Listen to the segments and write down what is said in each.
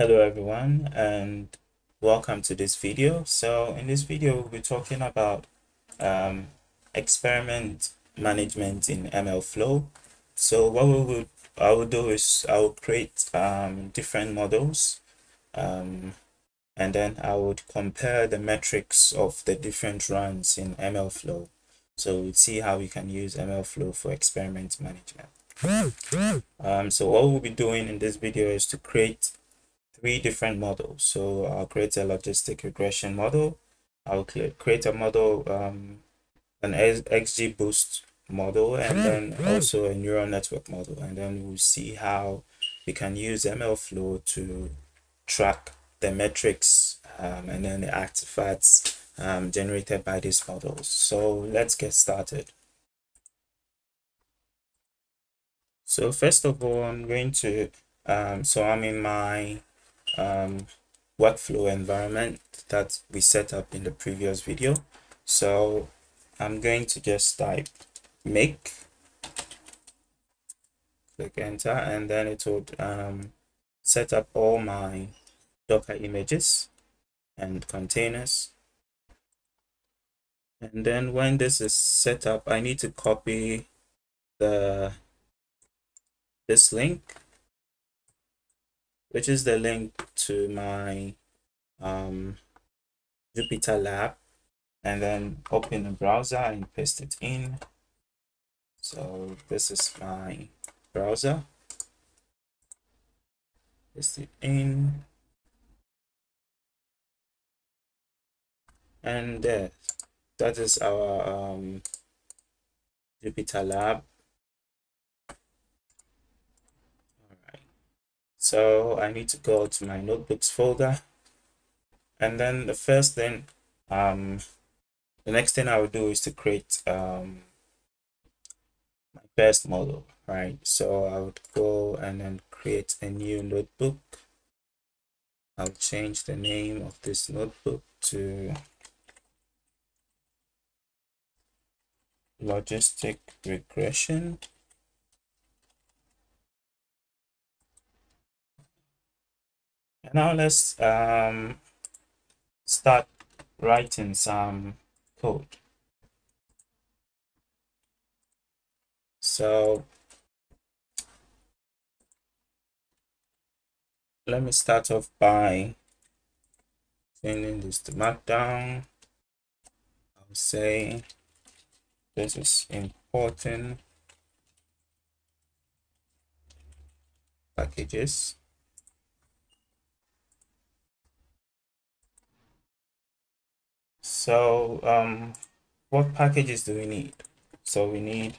Hello everyone and welcome to this video. So in this video we'll be talking about um, experiment management in MLflow. So what we will I will do is I will create um, different models um, and then I would compare the metrics of the different runs in MLflow. So we'll see how we can use MLflow for experiment management. Um, so what we'll be doing in this video is to create three different models. So I'll create a logistic regression model. I'll create a model, um, an XGBoost model, and then also a neural network model. And then we'll see how we can use MLflow to track the metrics um, and then the artifacts um, generated by these models. So let's get started. So first of all, I'm going to, um, so I'm in my um, workflow environment that we set up in the previous video. So I'm going to just type make, click enter, and then it would um, set up all my Docker images and containers. And then when this is set up, I need to copy the this link which is the link to my um, Jupyter Lab and then open the browser and paste it in. So this is my browser. Paste it in. And there, that is our um, Jupyter Lab So I need to go to my notebooks folder. And then the first thing, um, the next thing I will do is to create um, my first model, right? So I would go and then create a new notebook. I'll change the name of this notebook to logistic regression. Now let's um, start writing some code. So let me start off by changing this to markdown. I'll say this is important packages So um, what packages do we need? So we need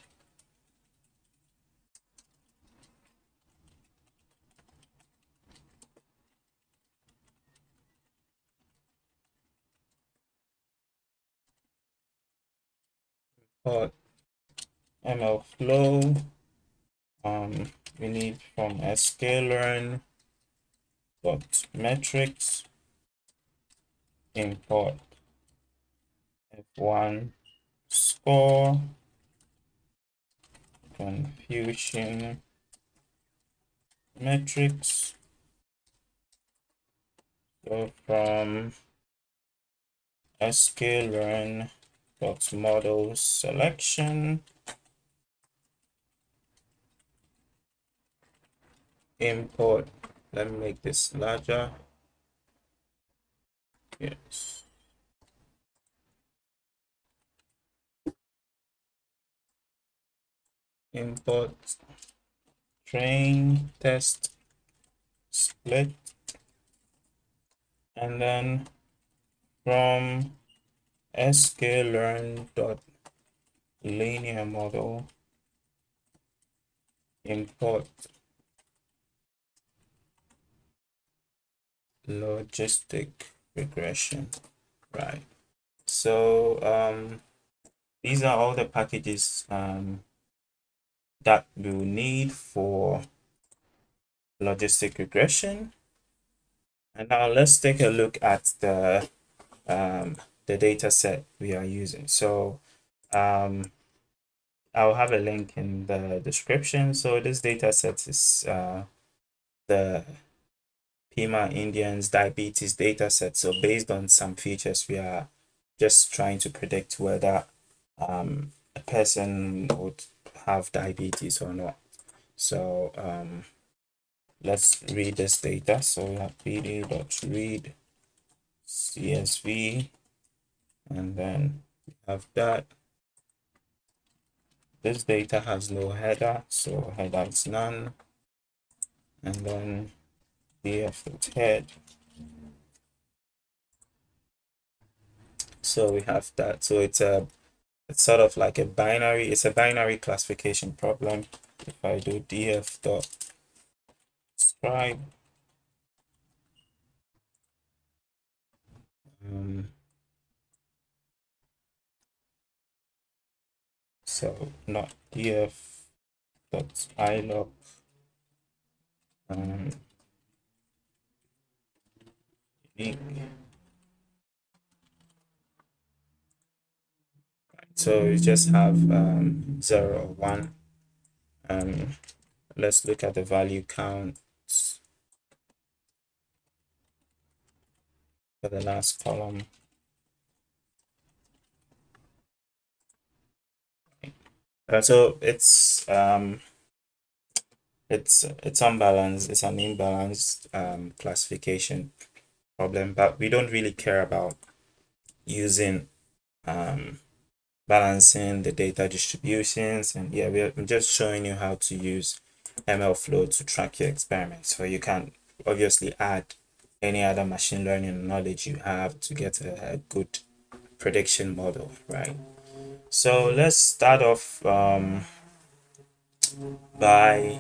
import ML flow. Um, we need from sklearn dot metrics import F1 score confusion matrix so from sklearn dot model selection. Import let me make this larger. Yes import train test split and then from sklearn dot linear model import logistic regression right? So um these are all the packages um that we'll need for logistic regression. And now let's take a look at the, um, the data set we are using. So um, I'll have a link in the description. So this data set is uh, the Pima Indians diabetes data set. So based on some features, we are just trying to predict whether um, a person would have diabetes or not. So um, let's read this data. So we have pd.read CSV, and then we have that. This data has no header, so header is none. And then df.head. So we have that. So it's a it's sort of like a binary, it's a binary classification problem. If I do df dot scribe um, so not df dot iloc um, so you just have um, 0 or 1 um, let's look at the value counts for the last column. Uh, so it's um it's it's unbalanced it's an imbalanced um, classification problem but we don't really care about using um, balancing the data distributions and yeah we're just showing you how to use MLflow to track your experiments. So you can obviously add any other machine learning knowledge you have to get a, a good prediction model right? So let's start off um, by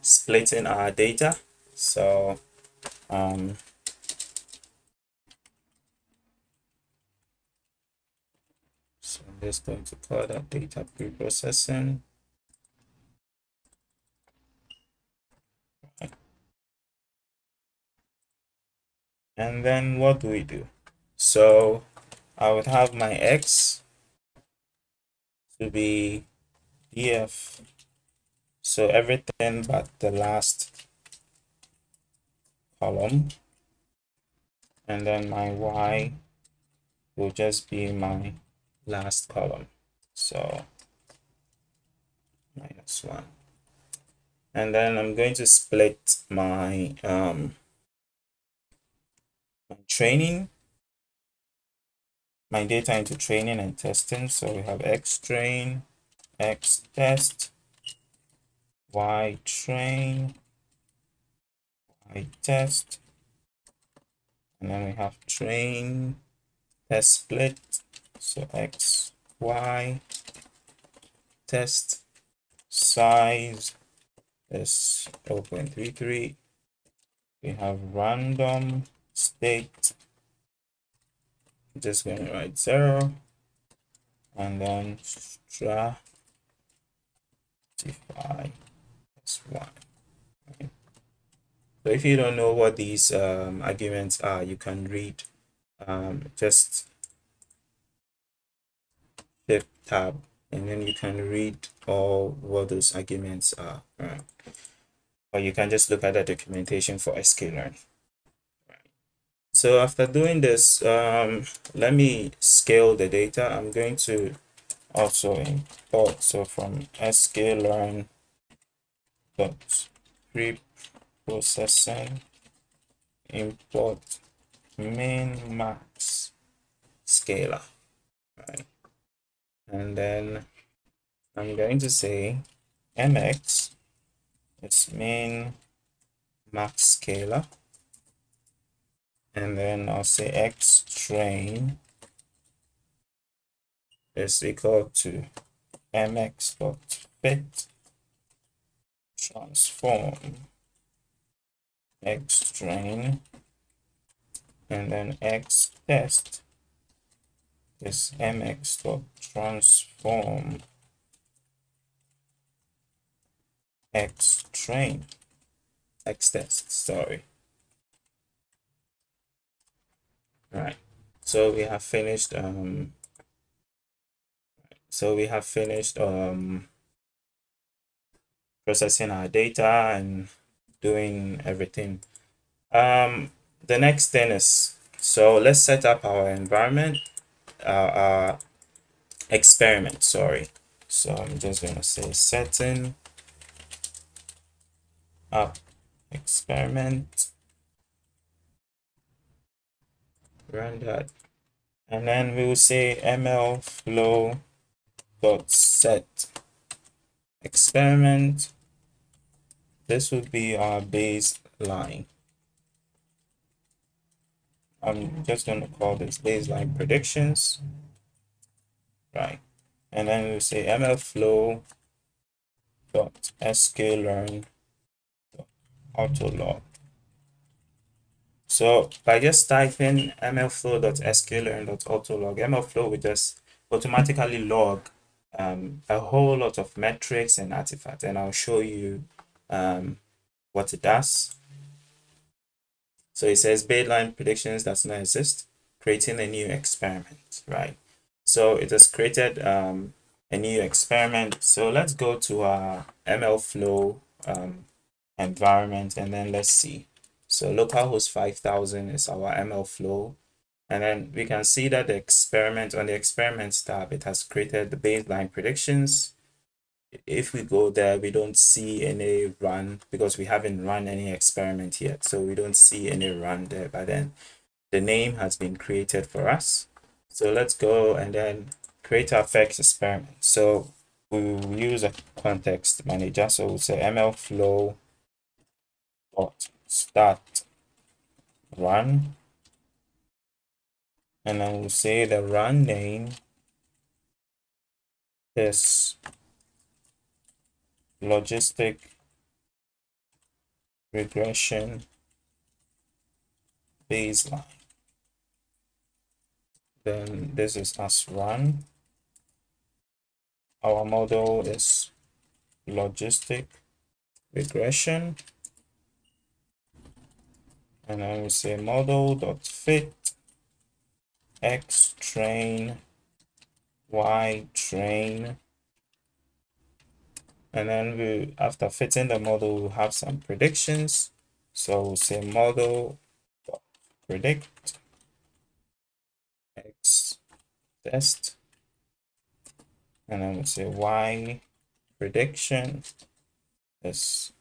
splitting our data. So um, just going to call that data pre-processing. And then what do we do? So I would have my X to be df. So everything but the last column. And then my Y will just be my last column. So minus one. And then I'm going to split my um my training my data into training and testing. So we have X train, X test, Y train, Y test, and then we have train, test split, so x, y, test size is 0.33. We have random state, just going to write zero, and then stratify is one. So if you don't know what these um, arguments are, you can read um, just Shift tab and then you can read all what those arguments are. Right or you can just look at the documentation for sklearn so after doing this um, let me scale the data. I'm going to also import so from sklearn dot pre-processing import min max right and then I'm going to say mx is min max scaler and then I'll say x train is equal to mx dot fit transform x train and then x test is mx dot transform x train. X test sorry. Right. So we have finished um so we have finished um processing our data and doing everything. Um, the next thing is, so let's set up our environment, uh, experiment, sorry. So I'm just to say setting up experiment. Run that. And then we will say ml flow dot set experiment. This would be our baseline. I'm just going to call this baseline predictions. Right. And then we say ML flow dot sklearn autolog. So by just typing mlflow dot sklearn dot mlflow.sklearn.autolog, mlflow will just automatically log um, a whole lot of metrics and artifacts, and I'll show you um, what it does. So it says baseline predictions does not exist, creating a new experiment, right? So it has created um, a new experiment. So let's go to our MLflow um, environment and then let's see. So localhost 5000 is our MLflow. And then we can see that the experiment on the experiments tab, it has created the baseline predictions if we go there, we don't see any run because we haven't run any experiment yet. So we don't see any run there, but then the name has been created for us. So let's go and then create our first experiment. So we will use a context manager. So we'll say ml flow dot start run. And then we'll say the run name is logistic regression baseline. Then this is as run. Our model is logistic regression. And I will say model dot fit x train y train and then we after fitting the model we'll have some predictions. So we'll say model predict x test. And then we'll say y prediction is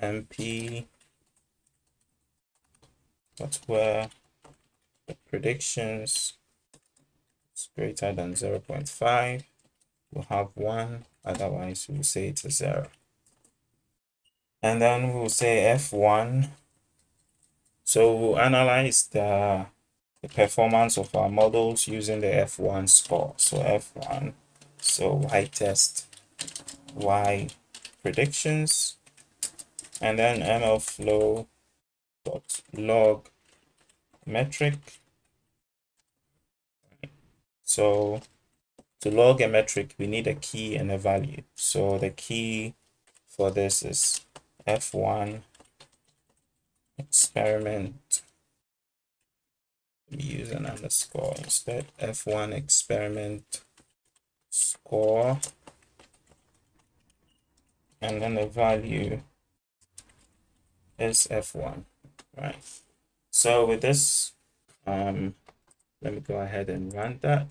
np that's where the predictions is greater than 0 0.5 we'll have one otherwise we'll say it's a zero. And then we'll say f1 so we'll analyze the, the performance of our models using the f1 score. So f1 so y test y predictions. And then mlflow dot log metric. So to log a metric, we need a key and a value. So the key for this is F1 experiment. Use an underscore instead. F1 experiment score. And then the value is F1, right? So with this, um, let me go ahead and run that.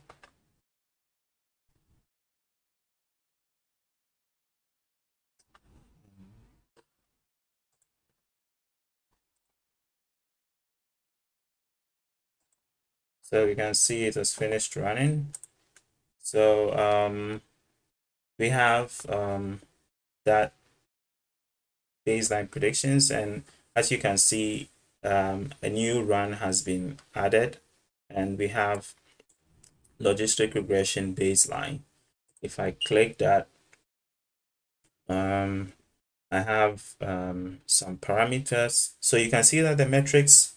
So we can see it has finished running. So um, we have um, that baseline predictions and as you can see um, a new run has been added and we have logistic regression baseline. If I click that, um, I have um, some parameters. So you can see that the metrics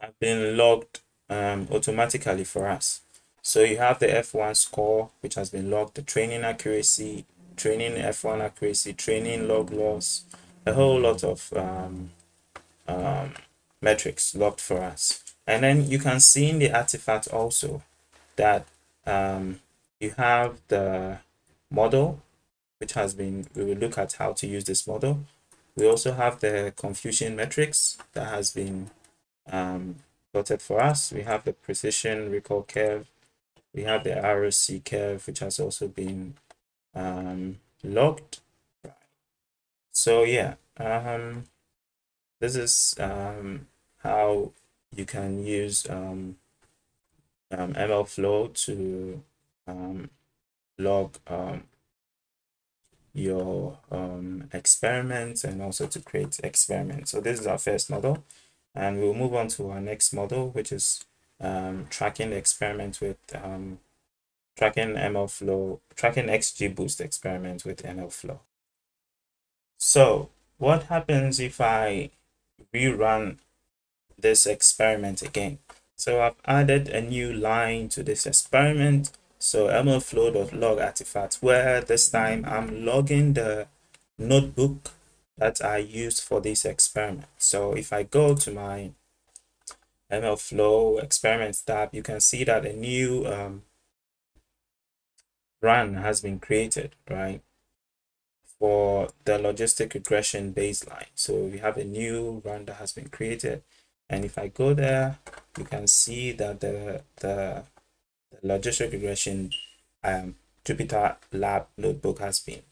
have been logged um, automatically for us. So you have the F1 score, which has been logged, the training accuracy, training F1 accuracy, training log loss, a whole lot of um, um, metrics logged for us. And then you can see in the artifact also that um, you have the model, which has been, we will look at how to use this model. we also have the confusion matrix that has been um, plotted for us. We have the precision recall curve. We have the ROC curve, which has also been um, logged. So yeah, um, this is um, how you can use um, um, MLflow to um, log um, your um, experiments and also to create experiments. So this is our first model and we'll move on to our next model, which is um, tracking the experiment with um, tracking MLflow, tracking XGBoost experiment with MLflow. So what happens if I rerun this experiment again? So I've added a new line to this experiment so mlflow.log artifact where this time I'm logging the notebook that I used for this experiment. So if I go to my MLflow experiments tab, you can see that a new um, run has been created, right? For the logistic regression baseline. So we have a new run that has been created. And if I go there, you can see that the, the the logistic regression um, Jupyter Lab notebook has been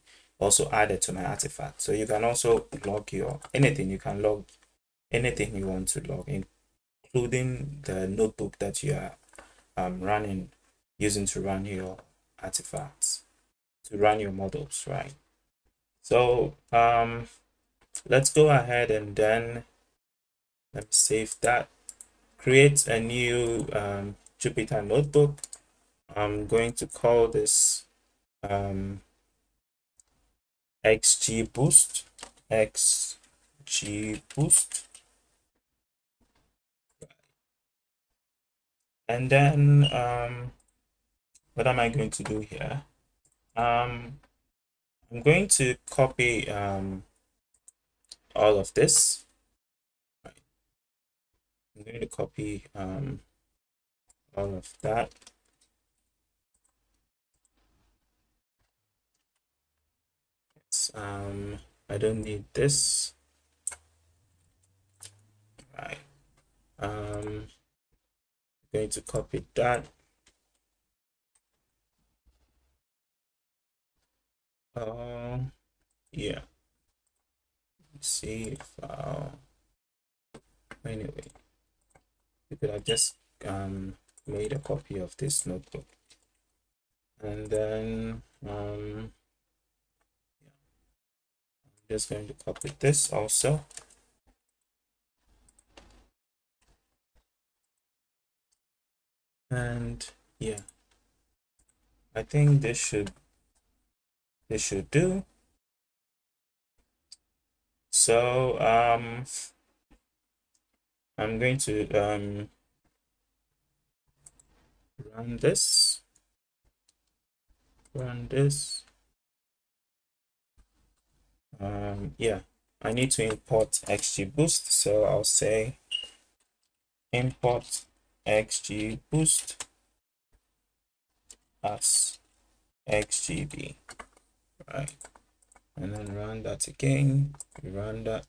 also added to my artifact. So you can also log your anything. You can log anything you want to log, including the notebook that you are um, running, using to run your artifacts, to run your models, right? So um, let's go ahead and then let me save that. Create a new um, Jupyter notebook I'm going to call this um, XG boost, XG boost. And then um, what am I going to do here? Um, I'm going to copy um, all of this. I'm going to copy um, all of that. Um i don't need this. Right. Um going to copy that. Uh yeah. Let's see if uh anyway. You could have just um made a copy of this notebook. And then um just going to copy this also. And yeah. I think this should this should do. So um I'm going to um run this. Run this um, yeah, I need to import XGBoost. So I'll say import XGBoost as XGB, right? And then run that again, we run that,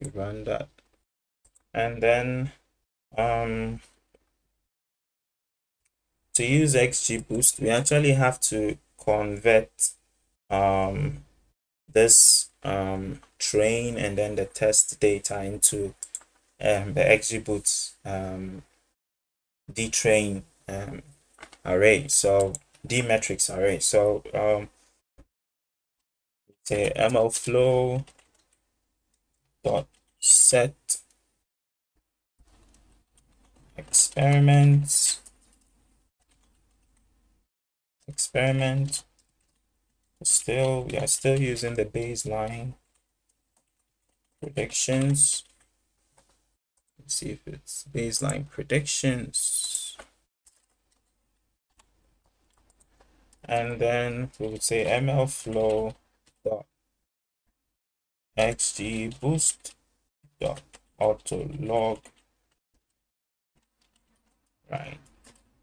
we run that. And then um, to use XGBoost, we actually have to convert um, this um, train and then the test data into um, the XGBoost um, dtrain um, array. So D matrix array. So um, say MLflow dot set experiments experiment still we are still using the baseline predictions. Let's see if it's baseline predictions. And then we would say MLflow dot xg boost dot auto log. Right.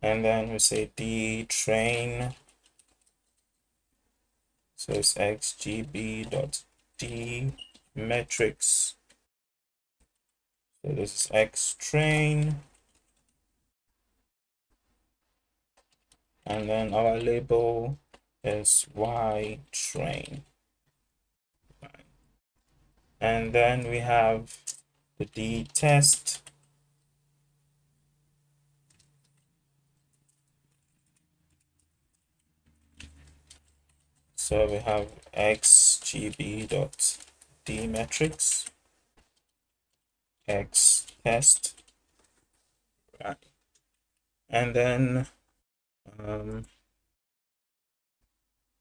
And then we say d train so it's xgb dot d matrix. So this is X train. And then our label is Y train. And then we have the D test. So we have xgb dot d matrix x test right. And then um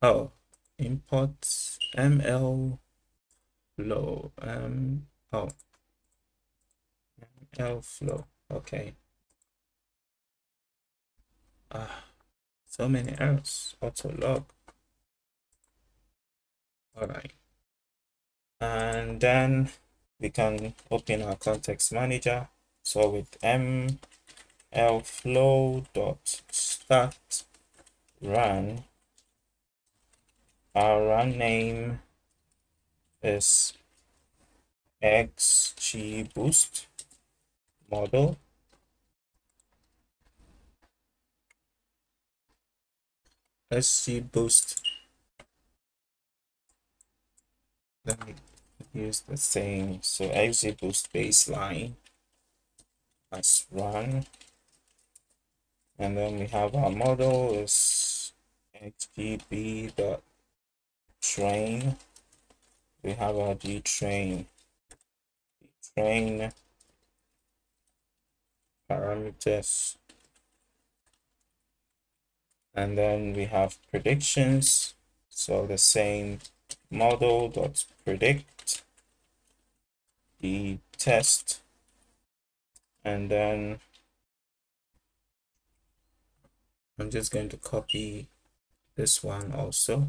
oh import ml flow um oh ml flow okay. Ah so many errors auto log and then we can open our context manager. So with ml flow dot start run. Our run name is xg boost model. Xg boost let me use the same so xg boost baseline. As run and then we have our model is xgb dot train. We have our d train. Train parameters. And then we have predictions. So the same model dot predict the test and then I'm just going to copy this one also.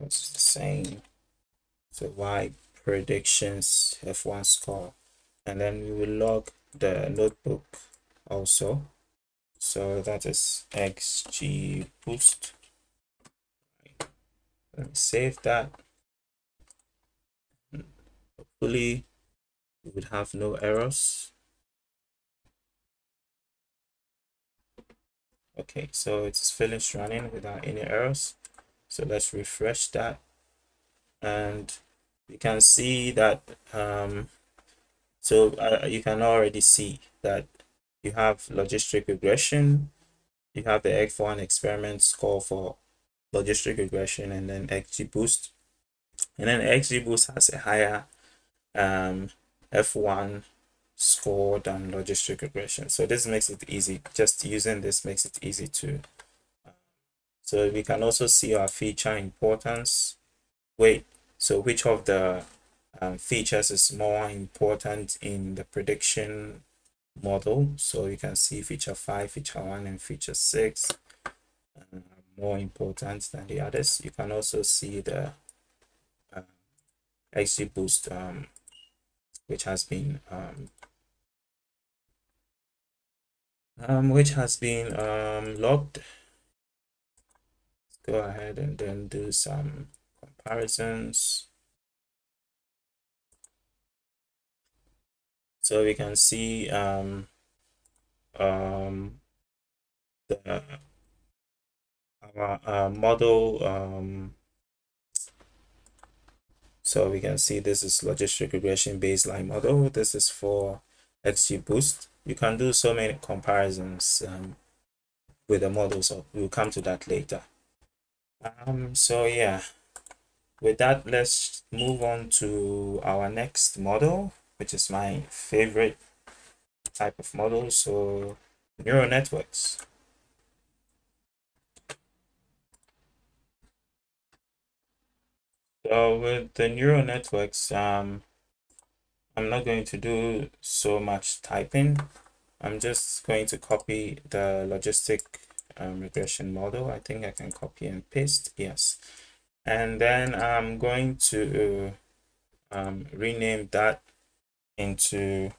It's the same. So y predictions f1 score. And then we will log the notebook also so that is xg boost. Let me save that. Hopefully we would have no errors. Okay so it's finished running without any errors. So let's refresh that. And you can see that um, so uh, you can already see that you have logistic regression you have the F1 experiment score for logistic regression and then XGBoost. And then XGBoost has a higher um, F1 score than logistic regression. So this makes it easy. Just using this makes it easy to. Uh, so we can also see our feature importance. Wait, so which of the um, features is more important in the prediction model? So you can see feature 5, feature 1, and feature 6. Uh, more important than the others. You can also see the uh, XG Boost, um, which has been um, um, which has been um, logged. Let's go ahead and then do some comparisons. So we can see um, um, the our uh, model um, so we can see this is logistic regression baseline model. This is for XGBoost you can do so many comparisons um, with the model so we'll come to that later. Um, so yeah. With that let's move on to our next model which is my favorite type of model so neural networks So with the neural networks, um, I'm not going to do so much typing. I'm just going to copy the logistic um, regression model. I think I can copy and paste. Yes. And then I'm going to um, rename that into,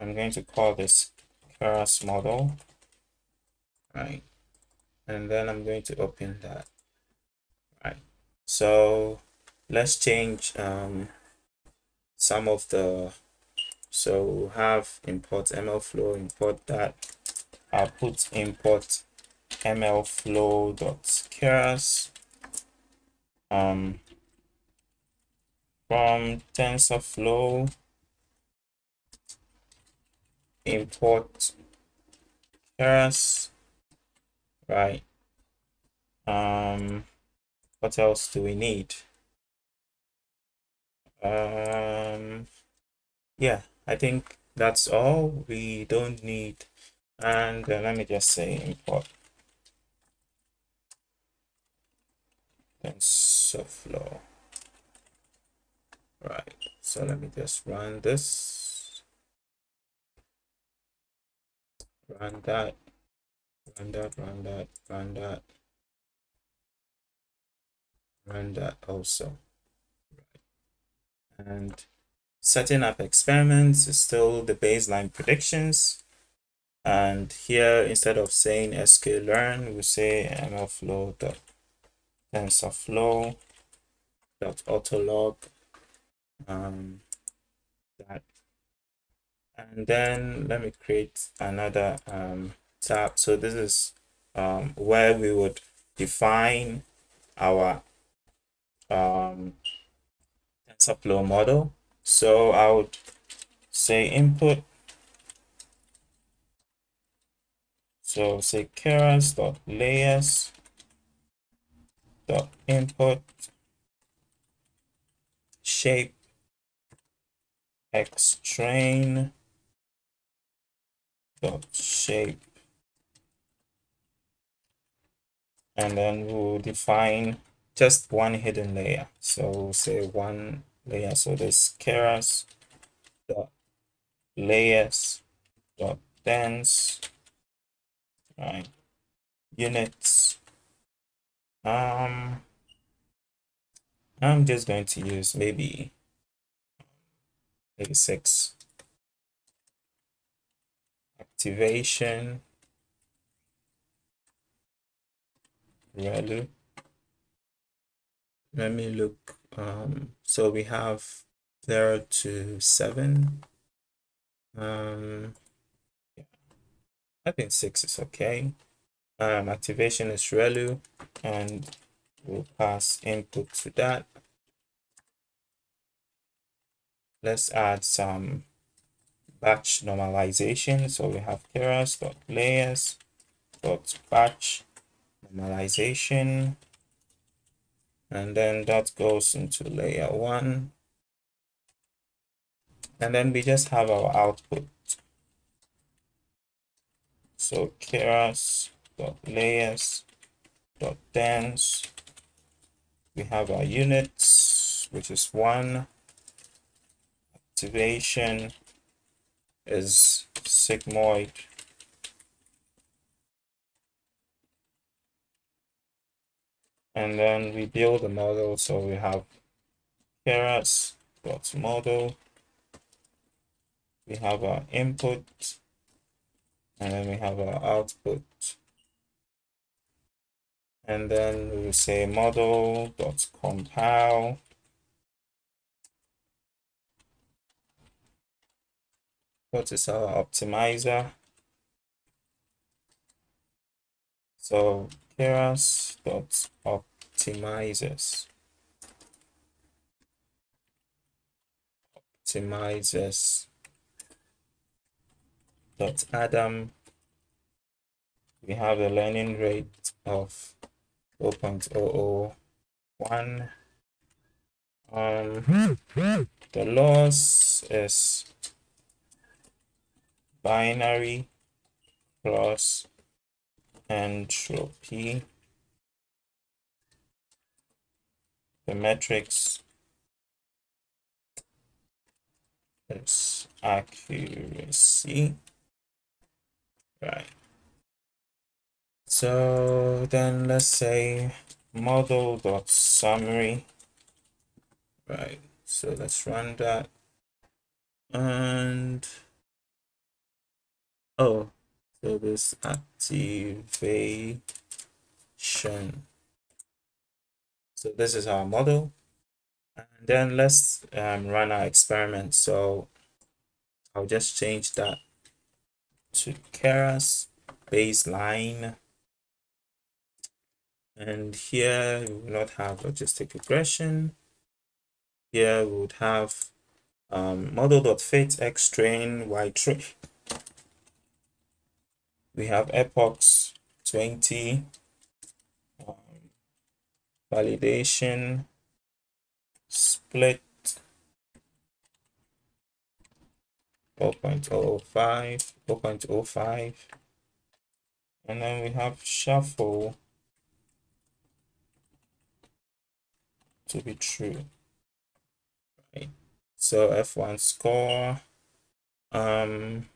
I'm going to call this Keras model, right? and then I'm going to open that. Right. So let's change um, some of the so we'll have import ml flow import that i'll put import ml flow dot keras. Um from tensorflow import keras right um what else do we need? Um yeah i think that's all we don't need. And uh, let me just say import tensorflow right so let me just run this. Run that run that run that run that. Run that also. Right. and setting up experiments is still the baseline predictions. And here instead of saying sklearn we say mlflow dot tensorflow dot autolog um, that. And then let me create another um, tab. So this is um, where we would define our um, TensorFlow model. So I would say input so say keras dot layers dot input shape x train dot shape. And then we'll define just one hidden layer. So say one layer. So this keras dot layers dot dense right? Units. Um i'm just going to use maybe maybe six activation. ReLU let me look um so we have zero to seven. Um yeah. I think six is okay. Um activation is ReLU and we'll pass input to that let's add some batch normalization. So we have keras dot layers dot batch normalization. And then that goes into layer one. And then we just have our output. So keras dot layers dot dense. We have our units which is one activation is sigmoid. And then we build a model so we have keras dot model. We have our input and then we have our output. And then we say model dot compile what is our optimizer. So keras dot optimizers. Optimizers. Dot adam. We have a learning rate of 0.001 um the loss is binary cross entropy. The metrics is accuracy. Right. So then let's say model dot summary. Right. So let's run that. And oh so this activate shown. So this is our model. And then let's um, run our experiment. So I'll just change that to Keras baseline. And here we will not have logistic regression. Here we would have um, model.fit x train y train. We have epochs 20 um, validation split 0.05 0.05 and then we have shuffle to be true. Right. So f1 score um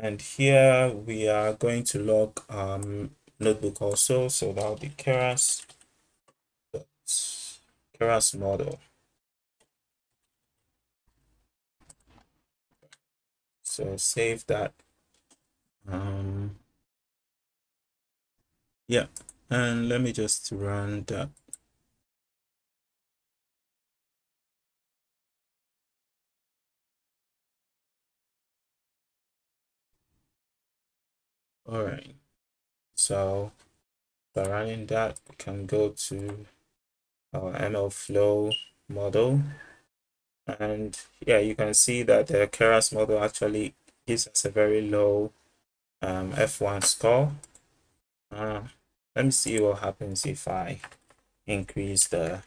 and here we are going to log um notebook also. So that'll be keras keras model. So save that. Um yeah. And let me just run that all right so by running that we can go to our MLflow model. And yeah you can see that the keras model actually gives us a very low um, f1 score. Uh, let me see what happens if i increase the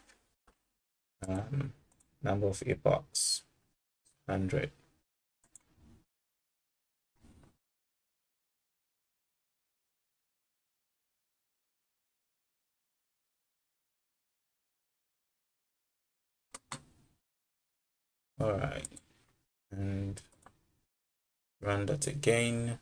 um, number of epochs. 100 all right and run that again.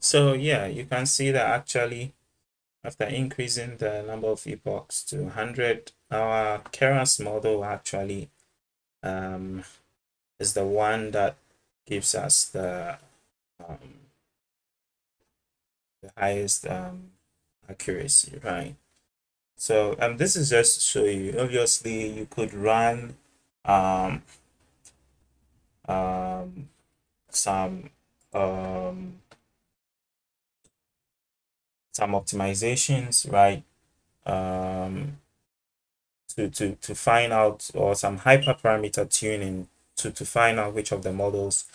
So yeah you can see that actually after increasing the number of epochs to 100 our keras model actually um, is the one that gives us the um, the highest um, accuracy, right? So um, this is just to show you, obviously you could run um, um, some um, some optimizations, right? Um, to, to, to find out or some hyperparameter tuning to, to find out which of the models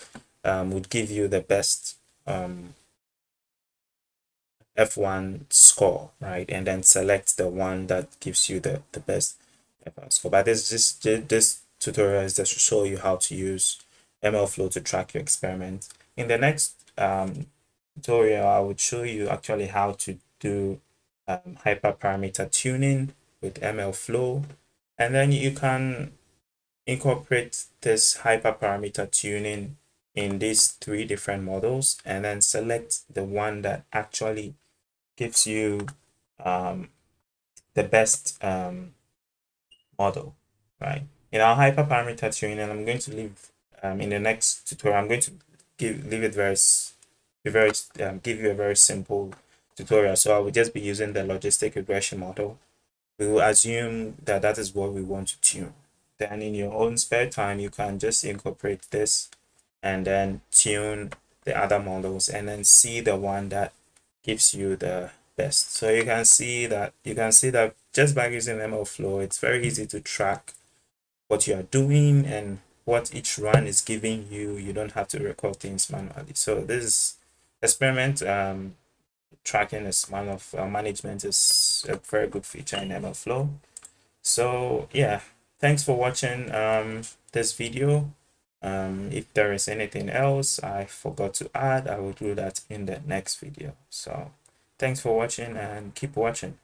um, would give you the best um, F1 score, right? And then select the one that gives you the, the best F1 score. But this, this, this tutorial is just to show you how to use MLflow to track your experiment. In the next um, tutorial, I would show you actually how to do um, hyperparameter tuning with MLflow. And then you can incorporate this hyperparameter tuning in these three different models and then select the one that actually gives you um, the best um, model, right? In our hyperparameter tuning, and I'm going to leave um, in the next tutorial, I'm going to give leave it very, very um, give you a very simple tutorial. So I will just be using the logistic regression model. We will assume that that is what we want to tune. Then in your own spare time, you can just incorporate this and then tune the other models and then see the one that gives you the best. So you can see that you can see that just by using MLflow, it's very easy to track what you are doing and what each run is giving you. You don't have to record things manually. So this experiment um, tracking is one of uh, management is a very good feature in MLflow. So yeah, thanks for watching um, this video. Um, if there is anything else I forgot to add, I will do that in the next video. So thanks for watching and keep watching.